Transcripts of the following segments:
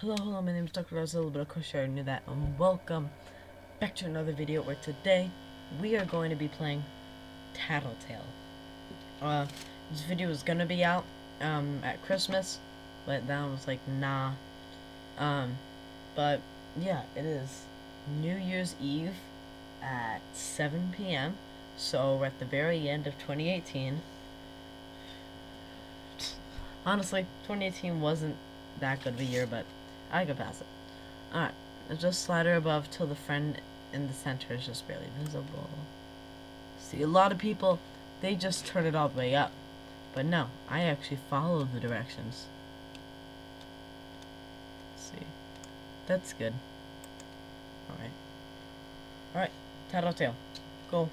Hello, hello, my name is Dr. Godzilla, but of course you already knew that, and welcome back to another video where today we are going to be playing Tattletail. Uh, this video is gonna be out, um, at Christmas, but that was like, nah. Um, but, yeah, it is New Year's Eve at 7 p.m., so we're at the very end of 2018. Honestly, 2018 wasn't that good of a year, but I could pass it. Alright, just slider above till the friend in the center is just barely visible. See, a lot of people, they just turn it all the way up. But no, I actually follow the directions. Let's see. That's good. Alright. Alright, Tattletail. Cool.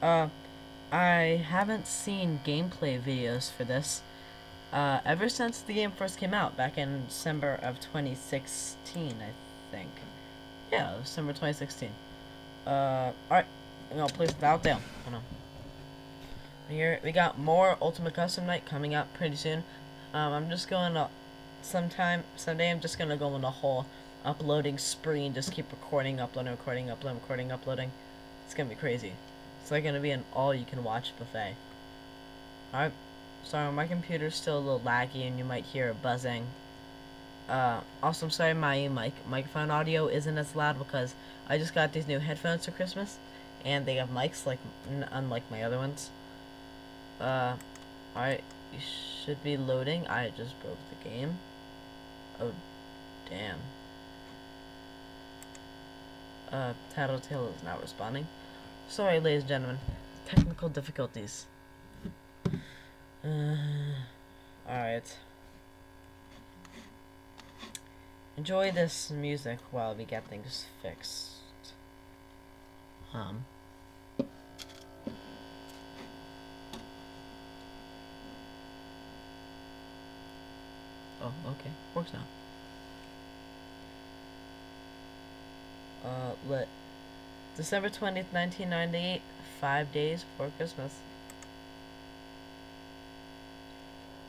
Uh, I haven't seen gameplay videos for this. Uh, ever since the game first came out, back in December of 2016, I think. Yeah, December 2016. Uh, alright, I'm gonna Tattletail. Hold on. Here, we got more Ultimate Custom Night coming out pretty soon. Um, I'm just going to, sometime, someday I'm just gonna go on a whole uploading spree and just keep recording, uploading, recording, uploading, recording, uploading. It's gonna be crazy. It's like gonna be an all-you-can-watch buffet. Alright. Sorry, my computer's still a little laggy and you might hear a buzzing. Uh, also, I'm sorry my mic microphone audio isn't as loud because I just got these new headphones for Christmas, and they have mics like unlike my other ones. Uh, alright, you should be loading. I just broke the game. Oh, damn. Uh, Tattletail is not responding. Sorry, ladies and gentlemen. Technical difficulties. Uh, Alright. Enjoy this music while we get things fixed. Um. Oh, okay. Works now. Uh, lit. December 20th, 1998. Five days before Christmas.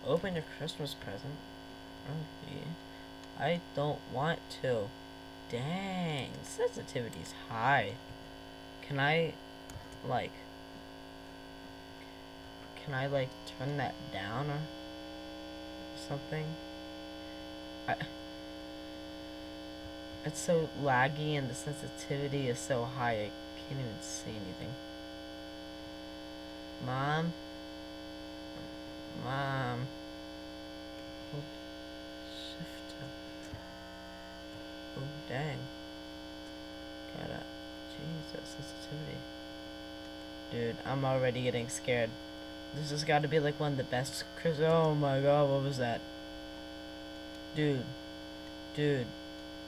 Open your Christmas present. Oh, okay. I don't want to. Dang, sensitivity's high. Can I, like, can I, like, turn that down or something? I, it's so laggy and the sensitivity is so high I can't even see anything. Mom? Mom. Hold shift up. Oh, dang. Gotta. Jeez, that sensitivity. Dude, I'm already getting scared. This has got to be like one of the best Chris. Oh my god, what was that? Dude. Dude.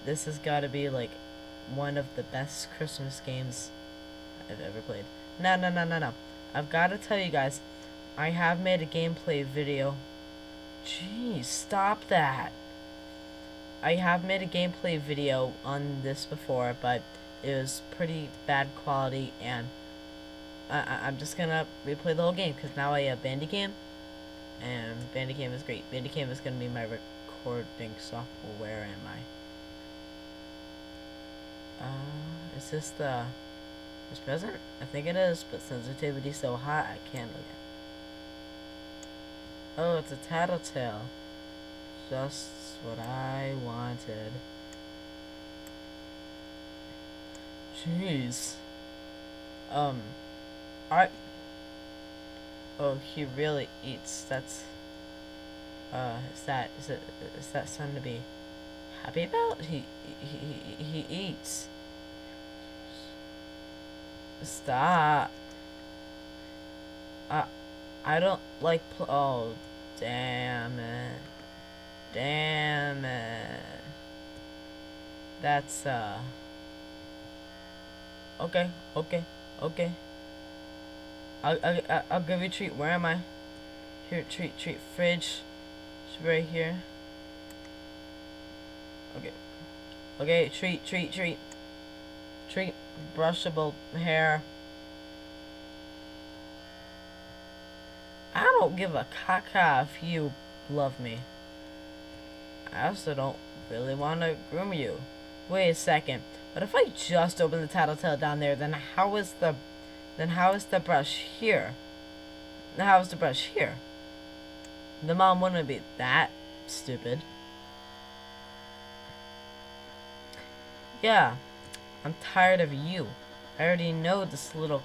This has got to be like one of the best Christmas games I've ever played. No, no, no, no, no. I've got to tell you guys, I have made a gameplay video. Jeez, stop that. I have made a gameplay video on this before, but it was pretty bad quality, and I, am just gonna replay the whole game, because now I have Bandicam, and Bandicam is great. Bandicam is gonna be my recording software, Where am I? Uh, is this the this present? I think it is, but sensitivity so high I can't look at. Oh, it's a tattletail. Just what I wanted. Jeez. Um. I. Oh, he really eats. That's. Uh, is that is it is that something to be happy about? He he he, he eats. Stop. Uh, I don't like. oh, damn it. Damn it. That's uh. Okay, okay, okay. I'll, I'll, I'll give you a treat. Where am I? Here, treat, treat, fridge. It's right here. Okay. Okay, treat, treat, treat. Treat, brushable hair. I don't give a caca if you love me. I also don't really want to groom you. Wait a second. But if I just open the tattletail down there, then how is the, then how is the brush here? How is the brush here? The mom wouldn't be that stupid. Yeah, I'm tired of you. I already know this little...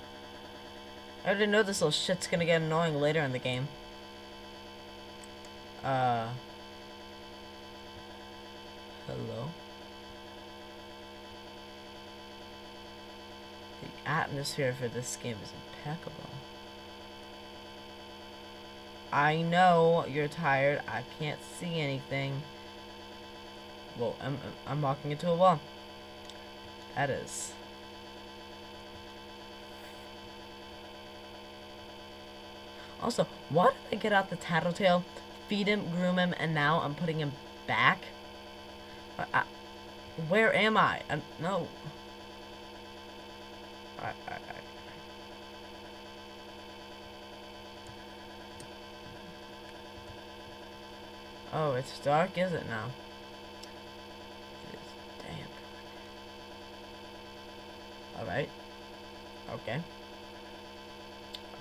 I already know this little shit's gonna get annoying later in the game. Uh... Hello? The atmosphere for this game is impeccable. I know you're tired. I can't see anything. Well, I'm, I'm walking into a wall. That is. Also, why did I get out the tattletail, feed him, groom him, and now I'm putting him back? I, I, where am I? I'm, no. I, I, Oh, it's dark, is it now? It is damn Alright. Okay.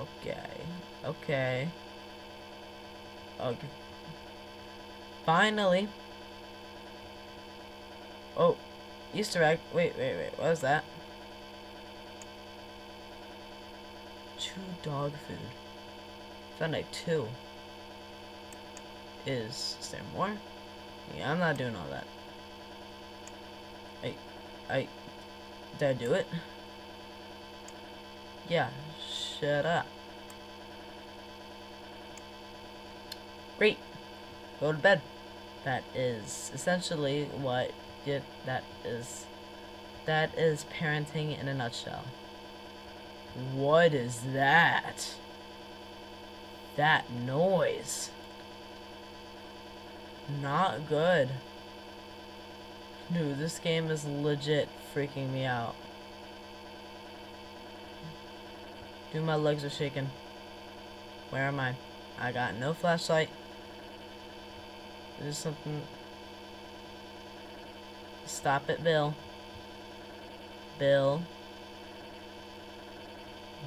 Okay. Okay. Okay. Finally. Oh. Easter egg. Wait, wait, wait. What is that? Two dog food. Found like two is, is there more? Yeah, I'm not doing all that. I, I, did I do it? Yeah, shut up. Great. Go to bed. That is essentially what that is. That is parenting in a nutshell. What is that? That noise. Not good. Dude, this game is legit freaking me out. Dude, my legs are shaking. Where am I? I got no flashlight. There's something... Stop it, Bill. Bill.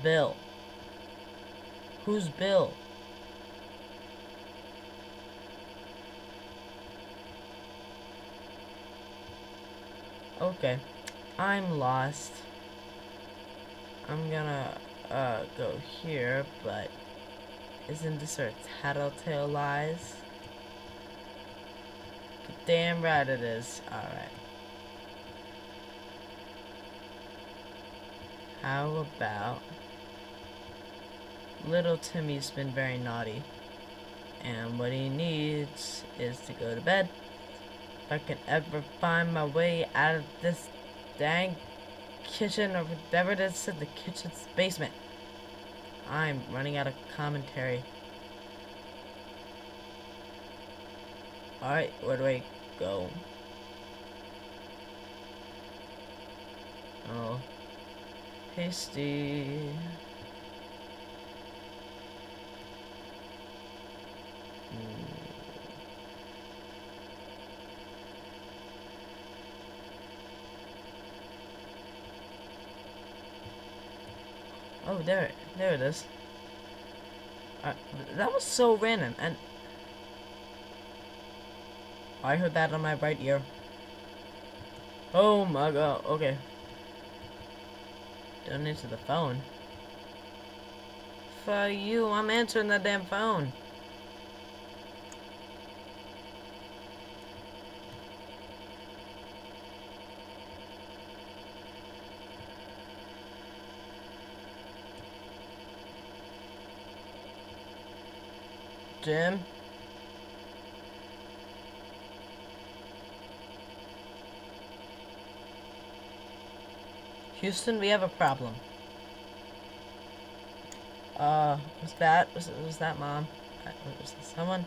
Bill. Who's Bill? Okay. I'm lost. I'm gonna uh, go here, but isn't this where Tattletail lies? Damn right it is. Alright. How about... Little Timmy's been very naughty. And what he needs is to go to bed. If I can ever find my way out of this dang kitchen or whatever is in the kitchen's basement. I'm running out of commentary. Alright, where do I go? Oh. Hasty. Oh, there, there it is. Uh, that was so random, and I heard that on my right ear. Oh my god, okay. Don't answer the phone. For you, I'm answering the damn phone. Jim? Houston, we have a problem. Uh, was that, was, was that mom? Uh, was someone?